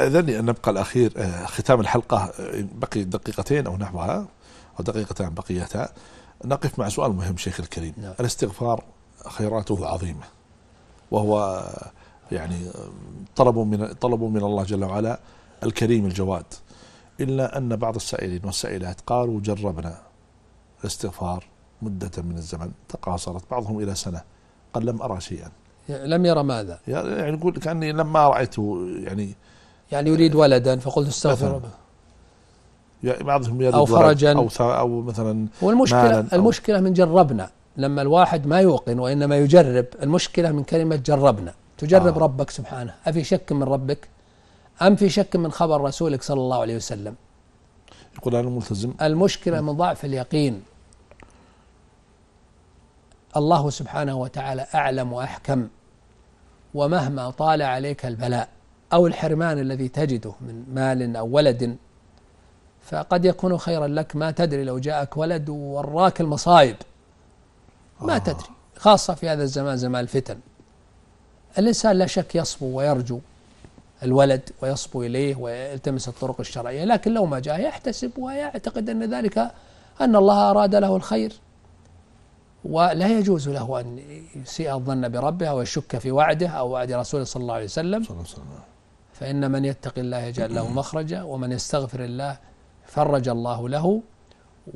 أذني أن نبقى الأخير آه، ختام الحلقة آه، بقي دقيقتين أو نحوها أو دقيقتان بقيتها نقف مع سؤال مهم شيخ الكريم. نعم. الاستغفار خيراته عظيمة. وهو آه، يعني طلب من طلب من الله جل وعلا الكريم الجواد. إلا أن بعض السائلين والسائلات قالوا جربنا الاستغفار مدة من الزمن تقاصرت بعضهم إلى سنة قال لم أرى شيئا. لم يرى ماذا؟ يعني يقول كأني لما رأيته يعني يعني يريد ولدا فقلت استغفر. ربك يا- بعضهم يريد ولد فرجاً. ث- أو مثلا أو- المشكلة من جربنا. لما الواحد ما يوقن وإنما يجرب المشكلة من كلمة جربنا. تجرب آه. ربك سبحانه. أفي شك من ربك؟ أم في شك من خبر رسولك صلى الله عليه وسلم؟ يقول أنا ملتزم. المشكلة من ضعف اليقين. الله سبحانه وتعالى أعلم وأحكم ومهما طال عليك البلاء أو الحرمان الذي تجده من مال أو ولد فقد يكون خيرا لك. ما تدري لو جاءك ولد ووراك المصايب. ما آه. تدري خاصة في هذا الزمان زمان الفتن. الإنسان لا شك يصبو ويرجو الولد ويصبو إليه ويلتمس الطرق الشرعية لكن لو ما جاء يحتسب ويعتقد أن ذلك أن الله أراد له الخير. ولا يجوز له أن يسيء الظن بربه أو يشك في وعده أو وعد رسوله صلى الله عليه وسلم. صلى الله عليه وسلم. فإن من يتق الله يجعل له مخرجا ومن يستغفر الله فرج الله له.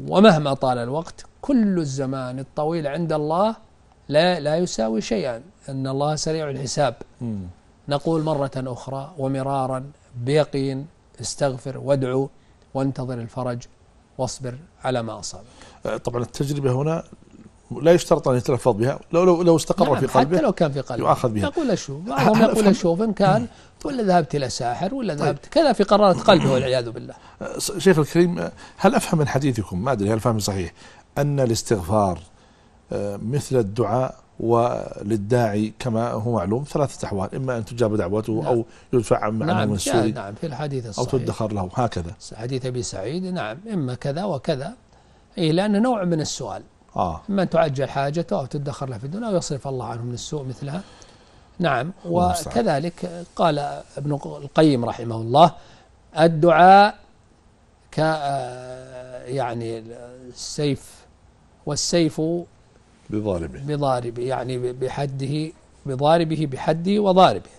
ومهما طال الوقت كل الزمان الطويل عند الله لا لا يساوي شيئا. إن الله سريع الحساب. نقول مرة أخرى ومرارا بيقين استغفر وادعو وانتظر الفرج واصبر على ما أصابك. آه، طبعا التجربة هنا لا يشترط أن يتلفظ بها لو لو, لو استقر نعم في حتى قلبه لو كان في قلبه. يؤاخذ بها. يقول أشوف. بعضهم يقول أشوف إن كان ولا ذهبت إلى ساحر ولا ذهبت كذا في قرارة قلبه والعياذ بالله. آه، شيخ الكريم هل أفهم من حديثكم؟ ما أدري هل فهمي صحيح؟ أن الاستغفار آه، مثل الدعاء وللداعي كما هو معلوم ثلاثة أحوال إما أن تجاب دعوته نعم. أو يدفع عنه نعم السوء جاء نعم في الحديث أو الصحيح. تدخر له هكذا. حديث أبي سعيد نعم إما كذا وكذا. اي لأنه نوع من السؤال. آه. اما ان تعجل حاجته أو تدخر له في الدنيا أو يصرف الله عنه من السوء مثلها. نعم. وكذلك قال ابن القيم رحمه الله الدعاء ك يعني السيف والسيف بضاربه. بضاربه يعني بحده بضاربه بحده وضاربه.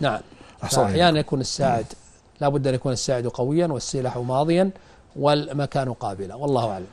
نعم. أحيانا يكون الساعد لا بد أن يكون الساعد قويا والسلاح ماضيا والمكان قابلا. والله أعلم.